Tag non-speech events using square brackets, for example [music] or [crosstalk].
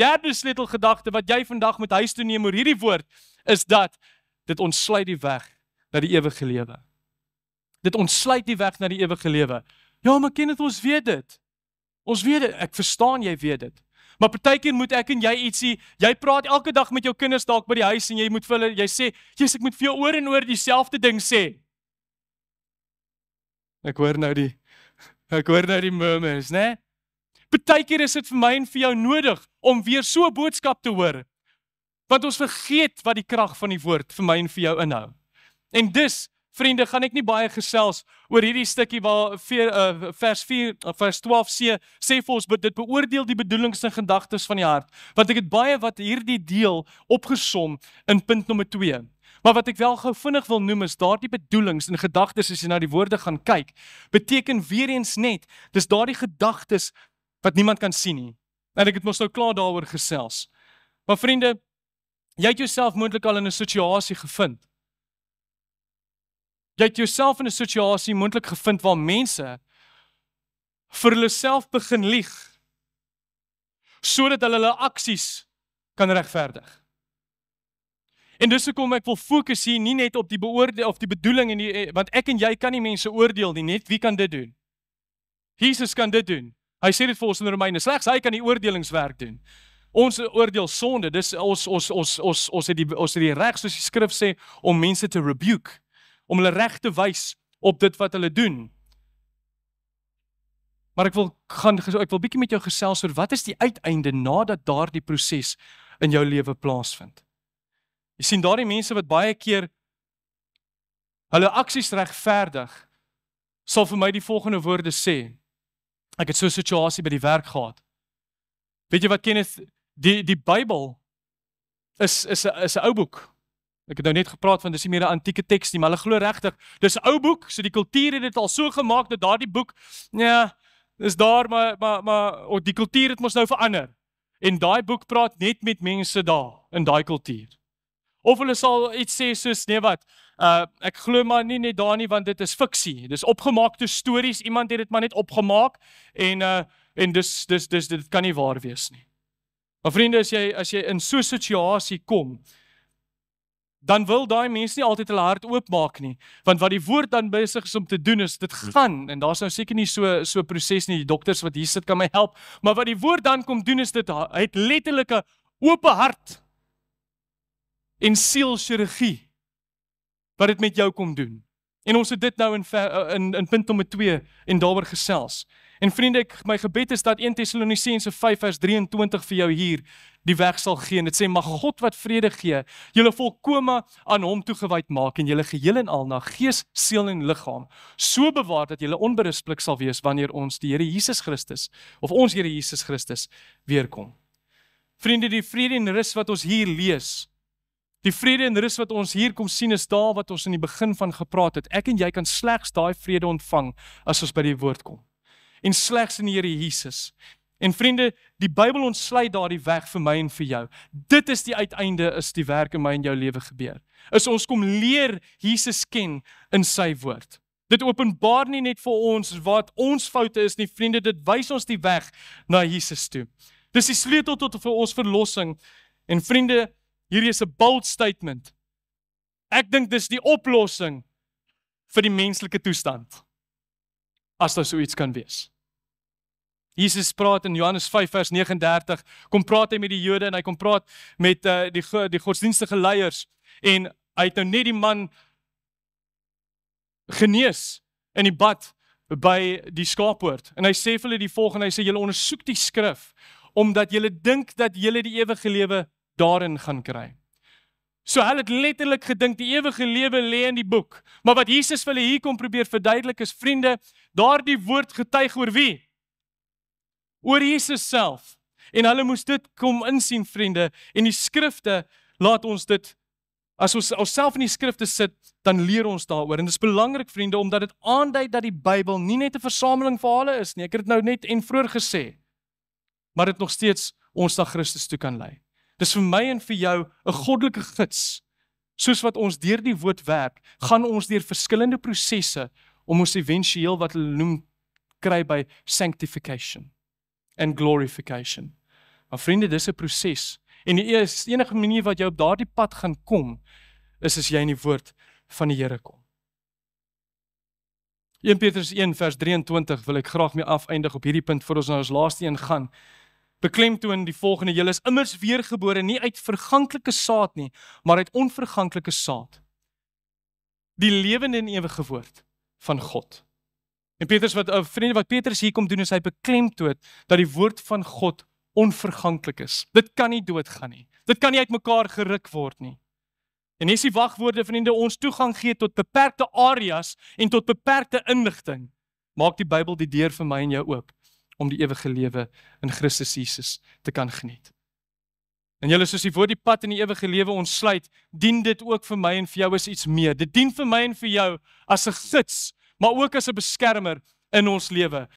derde sleutelgedagte wat jy vandag met huis toe neem oor hierdie woord is dat dit ontsluit die weg na die ewige lewe. Dit ontsluit die weg na die ewige lewe. Ja, maar ken dit ons weet dit. Ons weet dit. Ek verstaan jy weet dit. Maar partykeer moet ek en jy ietsie, jy praat elke dag met jou kinders dalk by die huis en jy moet vir hulle jy sê, "Jesus, ek moet vir jou oor en oor dieselfde ding sê." Ek hoor nou die [laughs] ek hoor nou die murmurs, né? Partykeer is dit vir my en vir jou nodig om weer so 'n boodskap te hoor. Want ons vergeet wat die krag van die woord vir my en vir jou inhou. En dus Vriende, gaan ek nie baie gesels oor hierdie stukkie waar uh, vers 4 of vers 12c sê vir ons dit beoordeel die bedoelings en gedagtes van die hart. Want ek het baie wat hierdie deel opgesom in punt nommer 2. Maar wat ek wel gou vinnig wil noem is daardie bedoelings en gedagtes as jy na die woorde gaan kyk, beteken weer eens net, dis daardie gedagtes wat niemand kan sien nie. En ek het mos nou klaar daaroor gesels. Maar vriende, jy het jouself moontlik al in 'n situasie gevind Jy het jouself in 'n situasie moontlik gevind waar mense vir hulle self begin lieg sodat hulle hulle aksies kan regverdig. En dis hoekom ek wil fokus hier nie net op die beoordeel of die bedoeling en die eh, want ek en jy kan nie mense oordeel nie, net wie kan dit doen? Jesus kan dit doen. Hy sê dit vir ons in Romeine, slegs hy kan die oordelingswerk doen. Ons oordeel sonde. Dis ons ons ons ons ons het die ons het die reg soos die skrif sê om mense te rebuke om hulle reg te wys op dit wat hulle doen. Maar ek wil gaan ek wil bietjie met jou gesels oor wat is die uiteinde nadat daardie proses in jou lewe plaasvind. Jy sien daardie mense wat baie keer hulle aksies regverdig sal vir my die volgende woorde sê. Ek het so 'n situasie by die werk gehad. Weet jy wat Kenneth die die Bybel is is 'n is 'n ou boek. Ek het nou net gepraat van dis nie meer 'n antieke teks nie, maar hulle glo regtig dis 'n ou boek, so die kultuur het dit al so gemaak dat daardie boek ja, is daar maar maar maar oh, die kultuur het mos nou verander. En daai boek praat net met mense daar in daai kultuur. Of hulle sal iets sê soos nee wat, uh ek glo maar nie net daar nie want dit is fiksie. Dis opgemaakte stories. Iemand het dit maar net opgemaak en uh en dis dis dis dit kan nie waar wees nie. Maar vriende, as jy as jy in so 'n situasie kom, dan wil daai mense nie altyd hulle hart oopmaak nie want wat die woord dan besig is om te doen is dit gaan en daar's nou seker nie so so proses nie die dokters wat hier sit kan my help maar wat die woord dan kom doen is dit het letterlik 'n oop hart en siel chirurgie wat dit met jou kom doen en ons het dit nou in in in punt nommer 2 en daaroor gesels En vriende, ek my gebed is dat 1 Tessalonisense 5 vers 23 vir jou hier die weg sal gee. Dit sê mag God wat vrede gee, julle volkome aan hom toegewyd maak en julle geheel en al na gees, siel en liggaam so bewaar dat julle onberispelik sal wees wanneer ons die Here Jesus Christus of ons Here Jesus Christus weer kom. Vriende, die vrede en rus wat ons hier lees, die vrede en rus wat ons hier kom sien is daar wat ons in die begin van gepraat het. Ek en jy kan slegs daai vrede ontvang as ons by die woord kom en slegs in die Here Jesus. En vriende, die Bybel ontsluit daardie weg vir my en vir jou. Dit is die uiteinde is die werk in my en jou lewe gebeur. Is ons kom leer Jesus ken in sy woord. Dit openbaar nie net vir ons wat ons foute is nie, vriende, dit wys ons die weg na Jesus toe. Dis die sleutel tot vir ons verlossing. En vriende, hierdie is 'n bold statement. Ek dink dis die oplossing vir die menslike toestand. As daar so iets kan wees. Jesus praat in Johannes 5 vers 39, kom praat hy met die Jode en hy kom praat met uh, die die godsdienstige leiers en hy het nou net die man genees in die bad by die skaappoort en hy sê vir hulle die volgende hy sê julle ondersoek die skrif omdat julle dink dat julle die ewige lewe daarin gaan kry. So hulle het letterlik gedink die ewige lewe lê in die boek. Maar wat Jesus vir hulle hier kom probeer verduidelik is vriende, daardie woord getuig oor wie? oor Jesus self. En hulle moes dit kom insien vriende en die skrifte laat ons dit as ons onsself in die skrifte sit dan leer ons daaroor en dit is belangrik vriende omdat dit aandui dat die Bybel nie net 'n versameling verhale is nie ek het dit nou net en vroeër gesê maar dit nog steeds ons na Christus toe kan lei. Dis vir my en vir jou 'n goddelike gids. Soos wat ons deur die woord werk, gaan ons deur verskillende prosesse om ons éventueel wat hulle noem kry by sanctification and glorification. Maar vriende, dis 'n proses. En die enige manier wat jy op daardie pad gaan kom, is as jy in die woord van die Here kom. 1 Petrus 1 vers 23 wil ek graag mee afeindig op hierdie punt voor ons nou ons laaste een gaan. Beklemtoon die volgende: Julle is immers weergebore nie uit verganklike saad nie, maar uit onverganklike saad. Die lewende en ewige woord van God. En Petrus wat uh, vriende wat Petrus hier kom doen is hy beklemtoon dat die woord van God onverganklik is. Dit kan nie doodgaan nie. Dit kan nie uitmekaar geruk word nie. En hierdie wagwoorde vriende ons toegang gee tot beperkte areas en tot beperkte inligting. Maak die Bybel die deur vir my en jou oop om die ewige lewe in Christus Jesus te kan geniet. En julle soos die woord die pad in die ewige lewe ontsluit, dien dit ook vir my en vir jou as iets meer. Dit dien vir my en vir jou as 'n gids, maar ook as 'n beskermer in ons lewe.